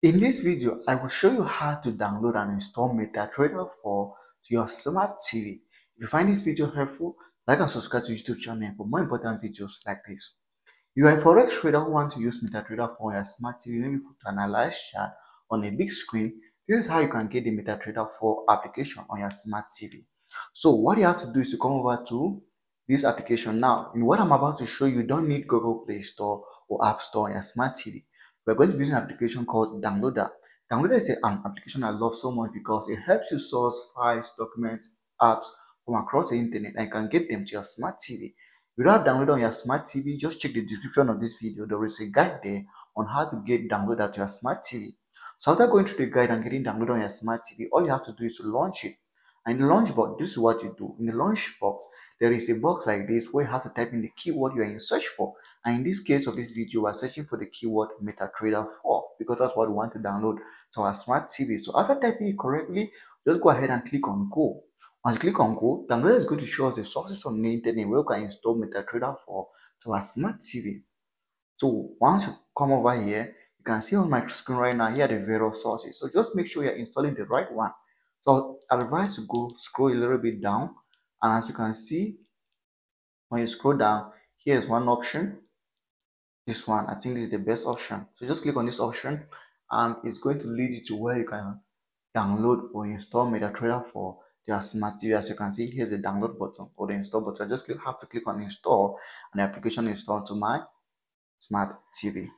In this video, I will show you how to download and install MetaTrader 4 to your smart TV. If you find this video helpful, like and subscribe to YouTube channel for more important videos like this. You are a forex trader who want to use MetaTrader for your smart TV, maybe for to analyze chart on a big screen. This is how you can get the MetaTrader 4 application on your smart TV. So what you have to do is to come over to this application now. In what I'm about to show you, you don't need Google Play Store or App Store on your smart TV we're going to be using an application called Downloader. Downloader is an um, application I love so much because it helps you source files, documents, apps from across the internet and can get them to your smart TV. If you don't have on your smart TV, just check the description of this video. There is a guide there on how to get Downloader to your smart TV. So after going through the guide and getting Downloader on your smart TV, all you have to do is to launch it. And the launch box, this is what you do. In the launch box, there is a box like this where you have to type in the keyword you are in search for. And in this case of this video, we're searching for the keyword MetaTrader 4 because that's what we want to download to our smart TV. So after typing it correctly, just go ahead and click on go. Once you click on go, Downloader is going to show us the sources on the internet where we can install MetaTrader 4 to our smart TV. So once you come over here, you can see on my screen right now, here are the various sources. So just make sure you're installing the right one. So I advise to go scroll a little bit down and as you can see when you scroll down here's one option this one i think this is the best option so just click on this option and it's going to lead you to where you can download or install MetaTrader for your smart TV. As you can see, here's the download button or the install button. I just have to click on install and the application installed to my smart TV.